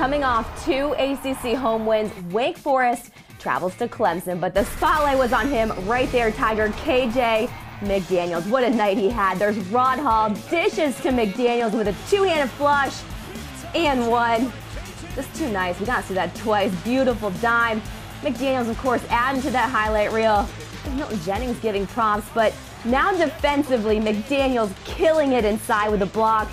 coming off two ACC home wins, Wake Forest travels to Clemson, but the spotlight was on him right there, Tiger KJ McDaniels. What a night he had. There's Rod Hall, dishes to McDaniels with a two-handed flush and one. Just too nice. We got to see that twice. Beautiful dime. McDaniels, of course, adding to that highlight reel. Milton Jennings giving prompts, but now defensively, McDaniels killing it inside with a block.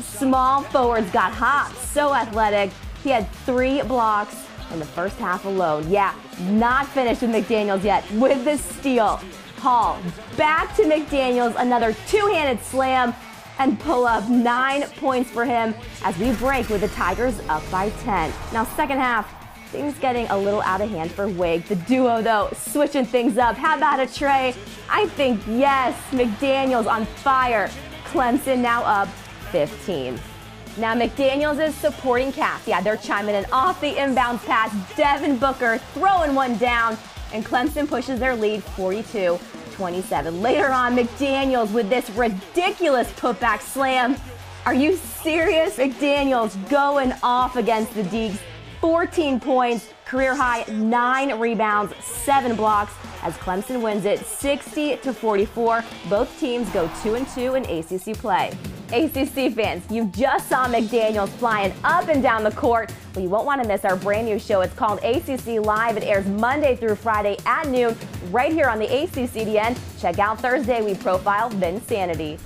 Small forwards got hot, so athletic. He had three blocks in the first half alone. Yeah, not finished with McDaniels yet with the steal. Hall back to McDaniels, another two-handed slam and pull up nine points for him as we break with the Tigers up by 10. Now, second half, things getting a little out of hand for Wake. The duo, though, switching things up. How about a Trey? I think yes. McDaniels on fire. Clemson now up 15. Now McDaniels is supporting cast. Yeah, they're chiming in off the inbounds pass. Devin Booker throwing one down, and Clemson pushes their lead 42 27. Later on, McDaniels with this ridiculous putback slam. Are you serious? McDaniels going off against the Deacs. 14 points, career high, nine rebounds, seven blocks as Clemson wins it 60 to 44. Both teams go 2 and 2 in ACC play. ACC fans, you just saw McDaniels flying up and down the court. Well, you won't want to miss our brand new show. It's called ACC Live. It airs Monday through Friday at noon right here on the ACCDN. Check out Thursday. We profile Vinsanity.